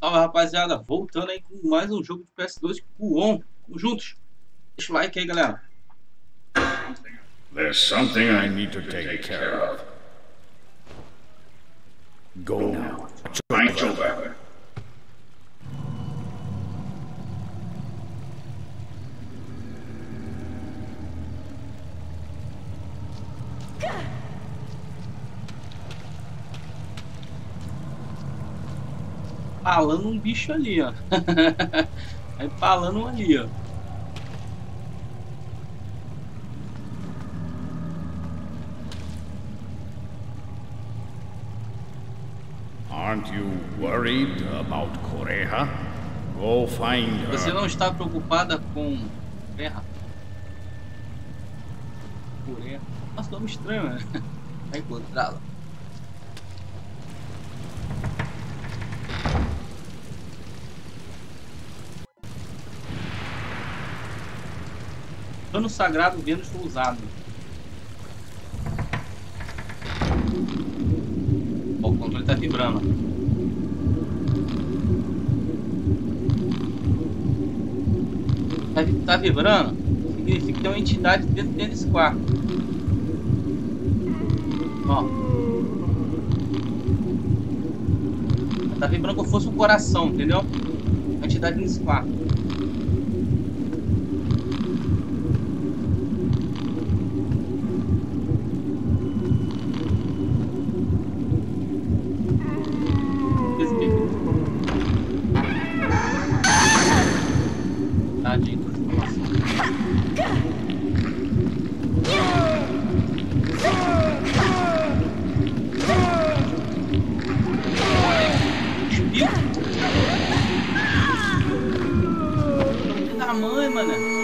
Salve rapaziada, voltando aí com mais um jogo de PS2 com o On, juntos. Deixa o like aí galera. There's something I need to take care of. Go now. Giant over. Palando um bicho ali, ó. aí palando um ali, ó. Aren't you worried about Koreha? Go find Você her. não está preocupada com terra? Coreia. Nossa, nome estranho, né? Vai encontrá-la. Ano sagrado Vênus usado. O controle tá vibrando. Tá, tá vibrando? Significa que tem uma entidade dentro desse quarto. Ó. Tá vibrando como se fosse um coração, entendeu? Uma entidade nesse quarto. Filho da mãe, mano.